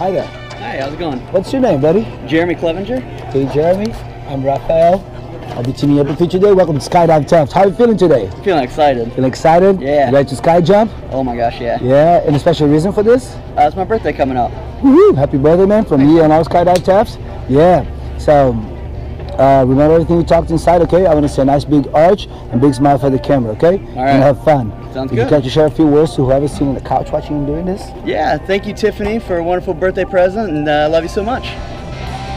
Hi there. Hi, how's it going? What's your name, buddy? Jeremy Clevenger. Hey, Jeremy. I'm Raphael. I'll be teaming up with you today. Welcome to Skydive Taft. How are you feeling today? Feeling excited. Feeling excited? Yeah. You ready to sky jump? Oh my gosh, yeah. Yeah. Any special reason for this? Uh, it's my birthday coming up. Woohoo! Happy birthday, man, from me and all Skydive Tafts. Yeah. So, uh, remember everything we talked inside, okay? I want to say a nice big arch and big smile for the camera, okay? All right. And have fun. Sounds If you good. care to share a few words to whoever's sitting on the couch watching and doing this? Yeah, thank you, Tiffany, for a wonderful birthday present, and I uh, love you so much.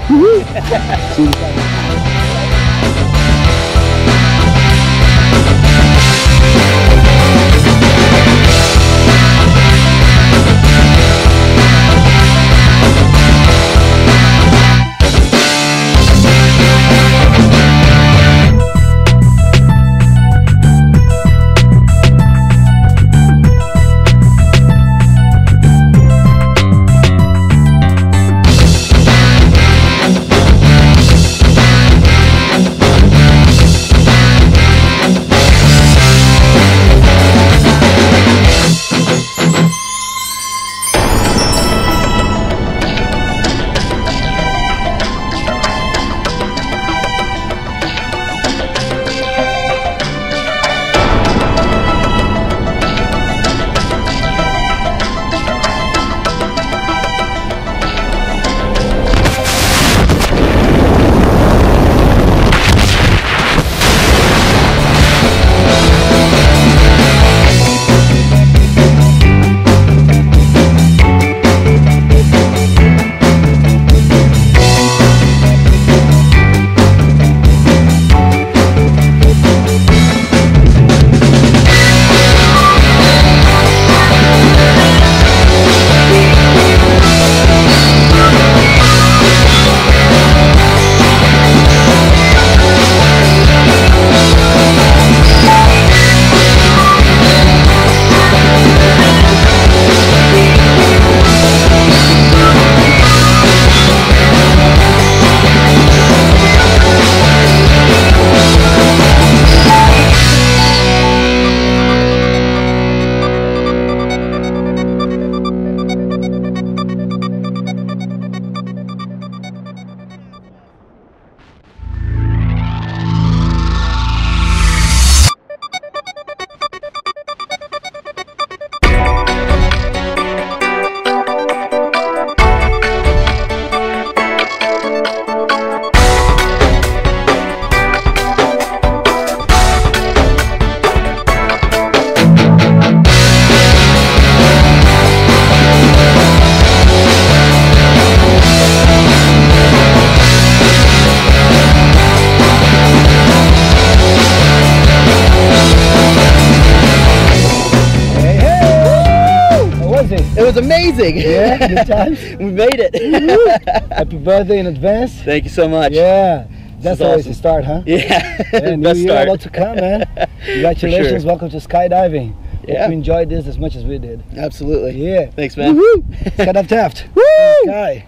See you hey! How was it? It was amazing. Yeah, good times? we made it. Happy birthday in advance. thank you so much. Yeah, that's is always awesome. the start, huh? Yeah. Yeah, new Best year start. about to come, man. Congratulations, sure. welcome to skydiving. Yeah. Hope you enjoyed this as much as we did. Absolutely. Yeah. Thanks, man. Woohoo! Skydive Taft. Woo! Guy.